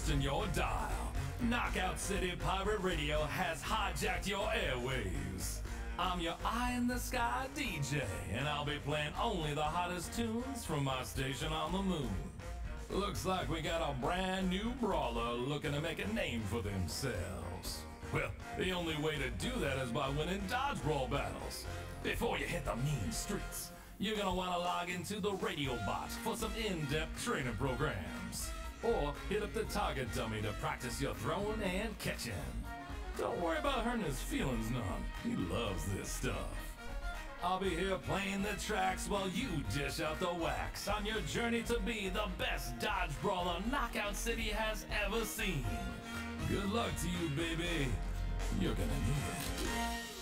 adjusting your dial. Knockout City Pirate Radio has hijacked your airwaves. I'm your eye in the sky DJ, and I'll be playing only the hottest tunes from my station on the moon. Looks like we got a brand new brawler looking to make a name for themselves. Well, the only way to do that is by winning dodgeball battles. Before you hit the mean streets, you're gonna wanna log into the radio bot for some in-depth training programs. Or hit up the target dummy to practice your throwing and catching. Don't worry about hurting his feelings none. He loves this stuff. I'll be here playing the tracks while you dish out the wax on your journey to be the best dodge brawler Knockout City has ever seen. Good luck to you, baby. You're gonna need it.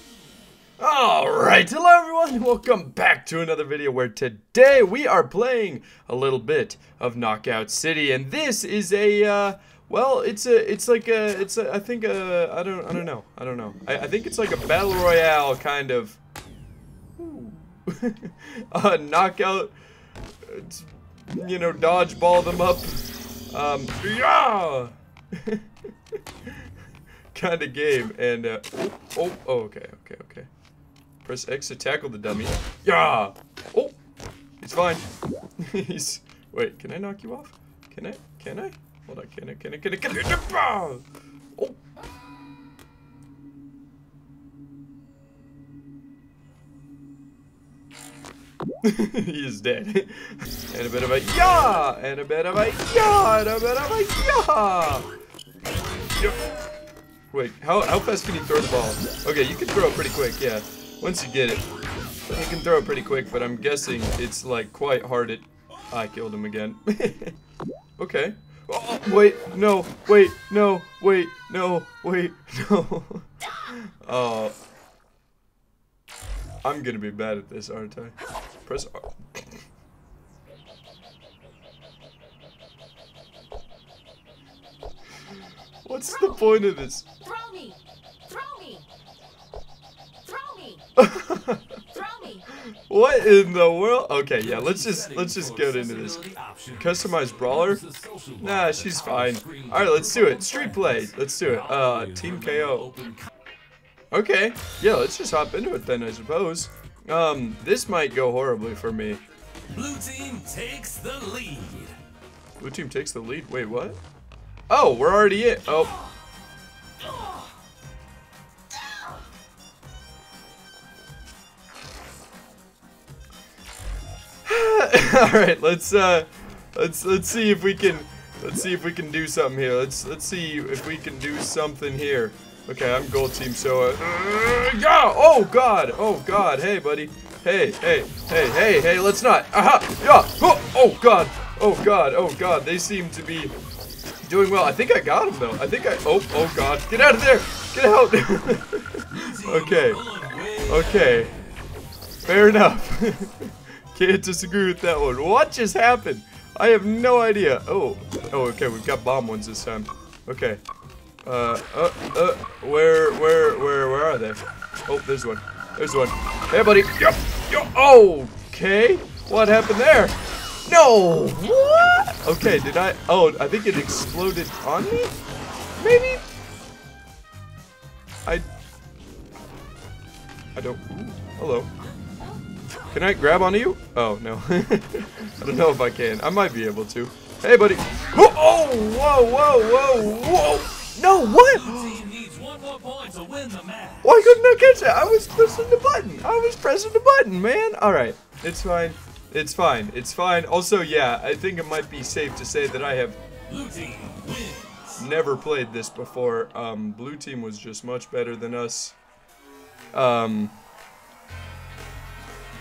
Alright, hello everyone, welcome back to another video where today we are playing a little bit of Knockout City, and this is a, uh, well, it's a, it's like a, it's a, I think a, I don't, I don't know, I don't know. I, I think it's like a Battle Royale kind of, uh, knockout, you know, dodgeball them up, um, yeah! kind of game, and, uh, oh, oh, oh, okay, okay, okay. Press X to tackle the dummy. Yeah! Oh! He's fine. He's... Wait, can I knock you off? Can I? Can I? Hold on, can I? Can I? Can I? Can I? Oh! he is dead. and a bit of a yeah! And a bit of a yeah! And a bit of a yeah! yeah. Wait, how, how fast can you throw the ball? Okay, you can throw it pretty quick, yeah. Once you get it. You can throw it pretty quick, but I'm guessing it's like quite hard at... I killed him again. okay. Oh, wait, no, wait, no, wait, no, wait, no. Oh. I'm gonna be bad at this, aren't I? Press R. What's the point of this? Throw me! What in the world? Okay, yeah, let's just let's just get into this. Customized brawler? Nah, she's fine. Alright, let's do it. Street play. Let's do it. Uh, Team KO. Okay, yeah, let's just hop into it then, I suppose. Um, this might go horribly for me. Blue team takes the lead. Blue team takes the lead. Wait, what? Oh, we're already it. Oh. All right, let's uh, let's let's see if we can let's see if we can do something here. Let's let's see if we can do something here. Okay, I'm gold team, so uh, uh, yeah. Oh God, oh God. Hey, buddy. Hey, hey, hey, hey, hey. Let's not. Aha. Yeah. Oh, oh God. Oh God. Oh God. They seem to be doing well. I think I got him though. I think I. Oh, oh God. Get out of there. Get out. okay. Okay. Fair enough. Can't disagree with that one. What just happened? I have no idea. Oh, oh, okay, we've got bomb ones this time. Okay. Uh, uh, uh, where, where, where, where are they? Oh, there's one. There's one. Hey, buddy. Yo. Oh, okay. What happened there? No. What? Okay, did I? Oh, I think it exploded on me. Maybe. I. I don't. Ooh, hello. Can I grab onto you? Oh, no. I don't know if I can. I might be able to. Hey, buddy. Oh, oh whoa, whoa, whoa, whoa. No, what? Team needs one more point to win the match. Why couldn't I catch that? I was pressing the button. I was pressing the button, man. All right. It's fine. It's fine. It's fine. Also, yeah, I think it might be safe to say that I have Blue team wins. never played this before. Um, blue team was just much better than us. Um,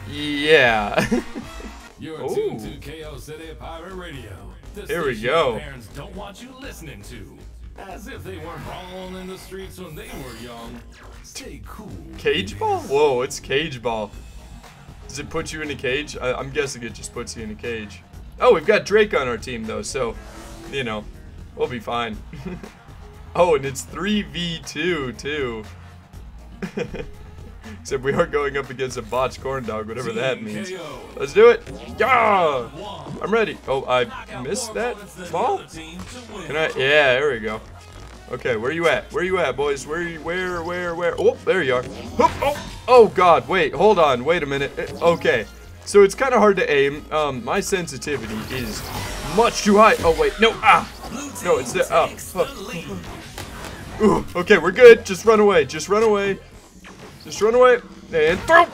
yeah. You're Ooh. tuned to KO City Pirate Radio. The Here we go. Parents don't want you listening to. As if they weren't brawling in the streets when they were young. Stay cool. Cage ball? Whoa, it's cage ball. Does it put you in a cage? I, I'm guessing it just puts you in a cage. Oh, we've got Drake on our team though, so, you know, we'll be fine. oh, and it's 3v2 too. Except we are going up against a botched corn dog, whatever that means. Let's do it. Yeah! I'm ready. Oh, I missed that opponents than the ball? other team to win. Can I? Yeah, there we go. Okay, where you at? Where you at, boys? Where you? Where? Where? Where? Oh, there you are. Oh, oh, oh God! Wait, hold on. Wait a minute. Eh, Okay, so it's kind of hard to aim. Um, my sensitivity is much too high. Oh wait, no. Ah. No, it's the- oh, takes the fuck. lead. Ooh, okay, we're good. Just run away. Just run away. Just run away and throw.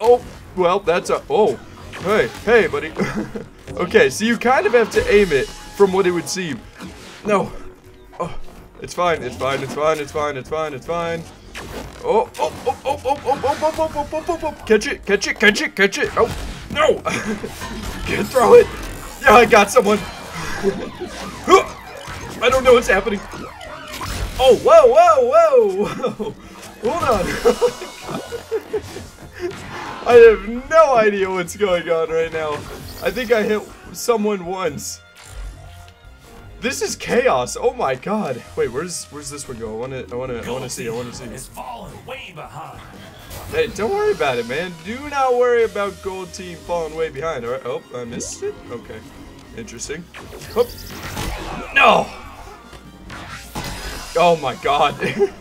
Oh, well, that's a. Oh, hey, hey, buddy. okay, so you kind of have to aim it from what it would seem. No. Oh, it's fine. It's fine. It's fine. It's fine. It's fine. It's fine. Oh, oh, oh, oh, oh, oh, oh, oh, oh, oh, oh, oh, oh. Catch it, catch it, catch it, catch it. Oh, no. Can't throw it. Yeah, I got someone. I don't know what's happening. Oh, whoa, whoa, whoa. Hold on. I have no idea what's going on right now. I think I hit someone once. This is chaos. Oh my god. Wait, where's where's this one go? I wanna I wanna I wanna see, I wanna see. It's falling way behind. Hey, don't worry about it, man. Do not worry about gold team falling way behind. Alright. Oh, I missed it? Okay. Interesting. Oh. No! Oh my god.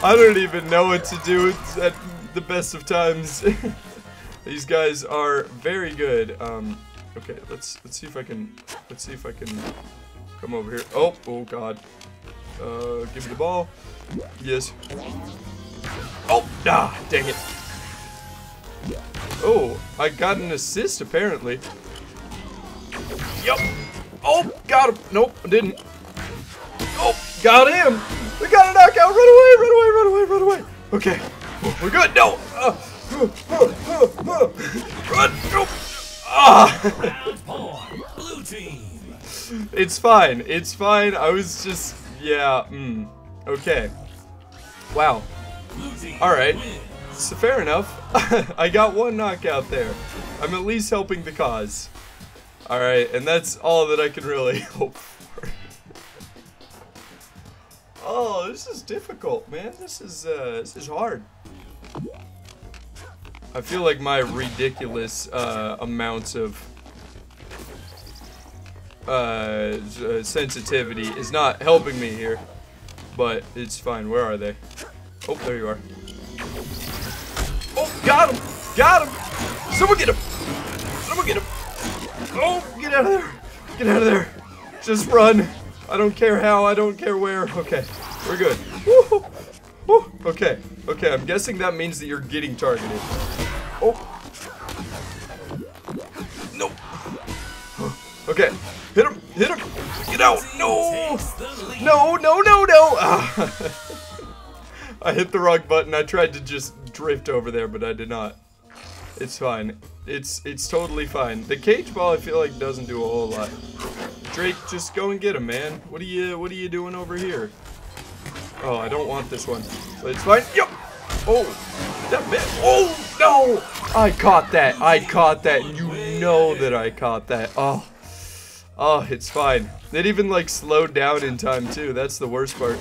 I don't even know what to do at the best of times. These guys are very good. Um, okay, let's let's see if I can let's see if I can come over here. Oh, oh god. Uh, give me the ball. Yes. Oh, ah, dang it. Oh, I got an assist apparently. Yup. Oh, got him. Nope, I didn't. Oh, got him. We got a knockout. Away, Okay, we're good. No. Uh. Run. Ah. Blue team. It's fine. It's fine. I was just, yeah. Mm. Okay. Wow. All right. So fair enough. I got one knockout there. I'm at least helping the cause. All right, and that's all that I can really hope for. Oh, this is difficult, man. This is uh, this is hard. I feel like my ridiculous uh, amounts of uh, uh, sensitivity is not helping me here, but it's fine. Where are they? Oh, there you are. Oh, got him! Got him! Someone get him! Someone get him! Oh, get out of there! Get out of there! Just run! I don't care how, I don't care where. Okay, we're good. Woo! Woo! Okay, okay, I'm guessing that means that you're getting targeted. Oh! No! Okay, hit him! Hit him! Get out! No! No, no, no, no! I hit the wrong button. I tried to just drift over there, but I did not. It's fine. It's it's totally fine. The cage ball I feel like doesn't do a whole lot. Drake, just go and get him, man. What are you what are you doing over here? Oh, I don't want this one. But it's fine. Yup. Oh, that man. Oh no! I caught that. I caught that. You know that I caught that. Oh. Oh, it's fine. It even like slowed down in time too. That's the worst part.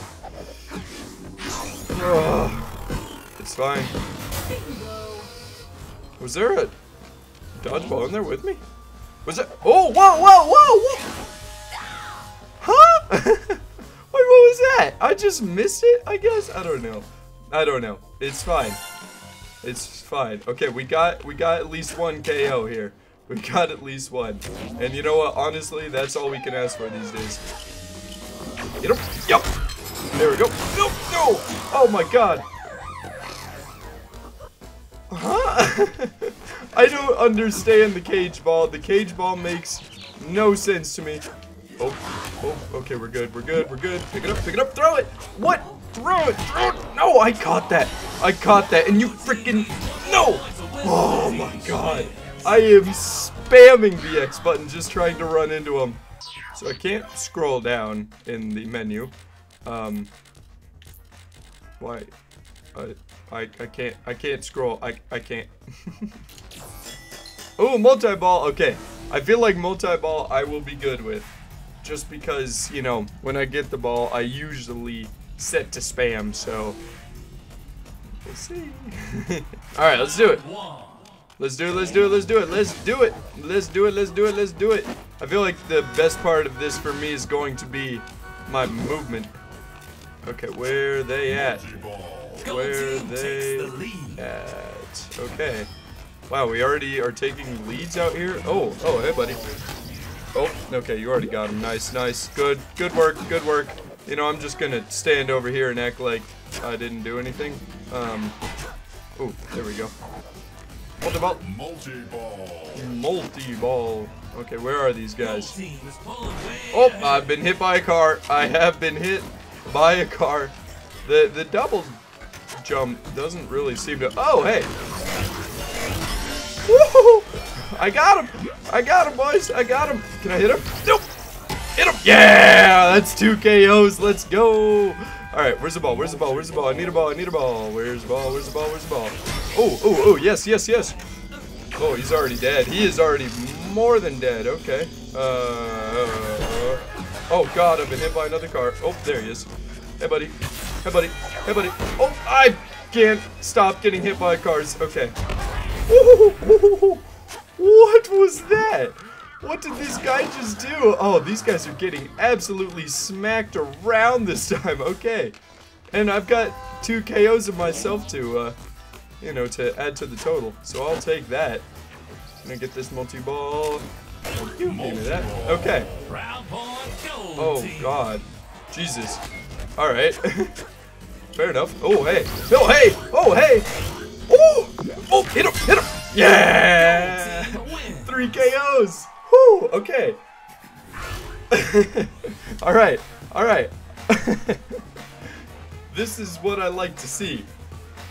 Ugh. it's fine. Was there a dodgeball in there with me? Was it? Oh, whoa, whoa, whoa, whoa! Wait, what was that? I just missed it. I guess I don't know. I don't know. It's fine. It's fine. Okay, we got we got at least one KO here. We got at least one. And you know what? Honestly, that's all we can ask for these days. Get him. Yup. There we go. No, no. Oh my god. Huh? I don't understand the cage ball. The cage ball makes no sense to me. Oh, oh, okay, we're good, we're good, we're good. Pick it up, pick it up, throw it. What? Throw it, throw it. No, I caught that. I caught that, and you freaking no. Oh my god. I am spamming the X button just trying to run into him. So I can't scroll down in the menu. Um, why? I, I, I can't, I can't scroll. I, I can't. oh, multi-ball. Okay. I feel like multi-ball I will be good with. Just because, you know, when I get the ball, I usually set to spam, so we'll see. All right, let's do it. Let's do it, let's do it, let's do it, let's do it. Let's do it, let's do it, let's do it. I feel like the best part of this for me is going to be my movement. Okay, where are they at? Where they at? Okay. Wow, we already are taking leads out here. Oh, oh, hey, buddy. Oh, okay, you already got him. Nice, nice. Good, good work, good work. You know, I'm just gonna stand over here and act like I didn't do anything. Um, oh, there we go. Multi-ball. Multi-ball. Multi-ball. Okay, where are these guys? team is pulling way Oh. I've been hit by a car. I have been hit by a car. The the double jump doesn't really seem to. Oh, hey. Woohoo! I got him. I got him, boys. I got him. Can I hit him? Nope. Hit him. Yeah, that's two KOs. Let's go. All right, where's the ball? Where's the ball? Where's the ball? I need a ball. I need a ball. Where's the ball? Where's the ball? Where's the ball? Oh, oh, oh, yes, yes, yes. Oh, he's already dead. He is already more than dead. Okay. Uh. Oh God, I've been hit by another car. Oh, there he is. Hey, buddy. Hey, buddy. Hey, buddy. Oh, I can't stop getting hit by cars. Okay. What was that? What did this guy just do? Oh, these guys are getting absolutely smacked around this time. Okay. And I've got two KOs of myself to, uh, you know, to add to the total. So I'll take that. Gonna get this multi-ball. You. Me that. Okay. Oh. God. Jesus. All right. Fair enough. Oh, hey. Oh, hey. Oh, hey. Oh, oh, hit him, hit him. Yeah. Three KOs. Whew, okay. all right, all right. this is what I like to see.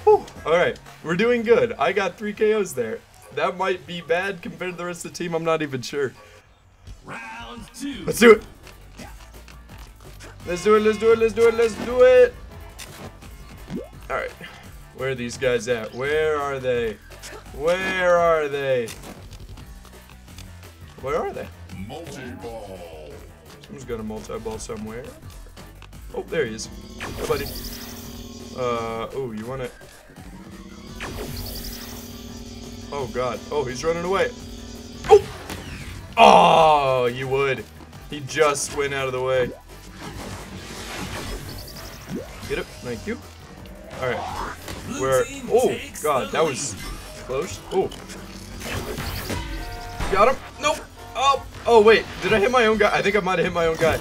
Whew, all right, we're doing good. I got three KOs there. That might be bad compared to the rest of the team. I'm not even sure. Round two. Let's do it. Let's do it. Let's do it. Let's do it. Let's do it. All right. Where are these guys at? Where are they? Where are they? Where are they? Multi-ball. Someone's got a multi-ball somewhere. Oh, there he is. Hey, buddy. Uh, oh, you want to... Oh, God. Oh, he's running away. Oh! Oh, you would. He just went out of the way. Get it. Thank you. All right. Where? Oh, God, that was close. Oh. Got him. Oh. Oh, wait. Did I hit my own guy? I think I might have hit my own guy.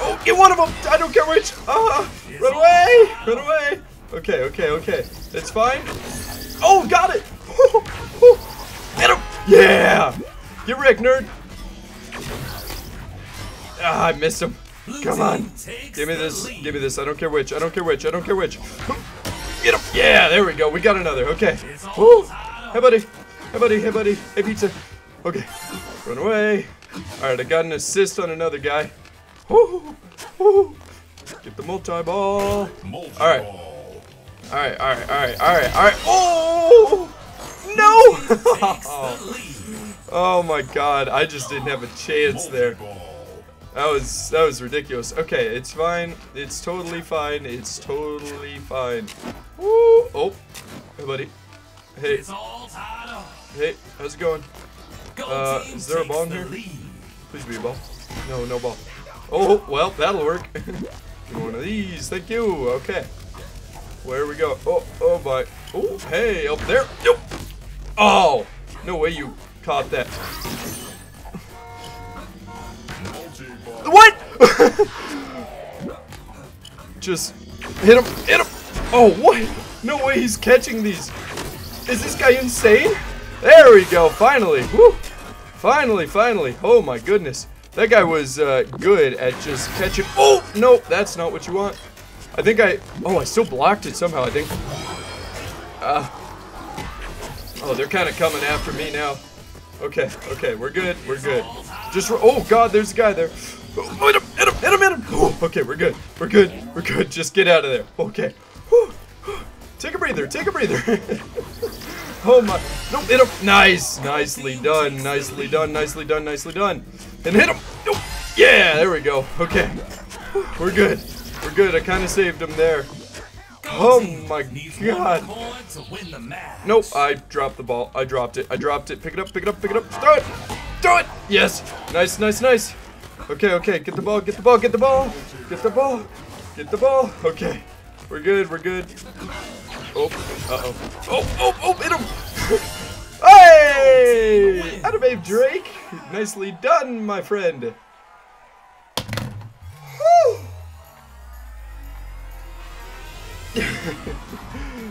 Oh, get one of them. I don't care which. Ah. Run away. Run away. Okay, okay, okay. It's fine. Oh, got it. Get him. Yeah. Get Rick, nerd. Ah, I missed him. Come on. Give me this. Give me this. I don't care which. I don't care which. I don't care which. Get him. Yeah, there we go. We got another. Okay. Woo. Hey, buddy. Hey, buddy. Hey, buddy. Hey, pizza. Okay. Run away. All right, I got an assist on another guy. Woo. Woo. Get the multi-ball. Multi-ball. All right. All right, all right, all right, all right, all right. Oh! No! Takes the lead. oh my god, I just didn't have a chance there. That was that was ridiculous. Okay, it's fine. It's totally fine. It's totally fine. Woo! Oh, hey buddy. Hey, It's all tied up. hey, how's it going? Uh, is there a ball in here? Please be a ball. No, no ball. Oh, well, that'll work. Give me one of these. Thank you. Okay. Where we go? Oh, oh my. Oh, hey, up there. Nope. Oh, no way you caught that. What? Just hit him, hit him. Oh, what? No way he's catching these. Is this guy insane? There we go, finally. Woo. Finally, finally. Oh my goodness. That guy was uh, good at just catching. Oh, no, that's not what you want. I think I, oh, I still blocked it somehow, I think. Uh, oh, they're kind of coming after me now. Okay, okay, we're good, we're good. Just, oh god, there's a guy there. Oh, hit him, hit him, hit him, hit him. Oh, okay, we're good, we're good, we're good. Just get out of there. Okay. Take a breather, take a breather. oh my, no, hit him. Nice, nicely done, nicely done, nicely done, nicely done. And hit him. Nope. Yeah, there we go. Okay. We're good, we're good. I kind of saved him there. Oh my God. Nope, I dropped the ball. I dropped it. I dropped it. Pick it up, pick it up, pick it up. Throw it! Throw it! Yes! Nice, nice, nice. Okay, okay. Get the ball, get the ball, get the ball. Get the ball. Get the ball. Okay. We're good, we're good. Oh, uh-oh. Oh, oh, oh, hit him! hey! Out of Abe Drake. Nicely done, my friend.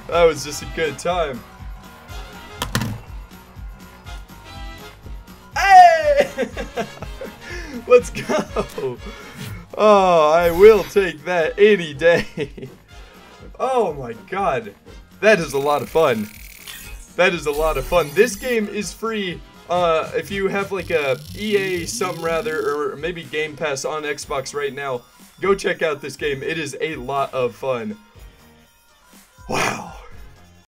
That was just a good time. Hey! Let's go. Oh, I will take that any day. Oh my god. That is a lot of fun. That is a lot of fun. This game is free uh, if you have like a EA some rather or maybe Game Pass on Xbox right now, go check out this game. It is a lot of fun. Wow.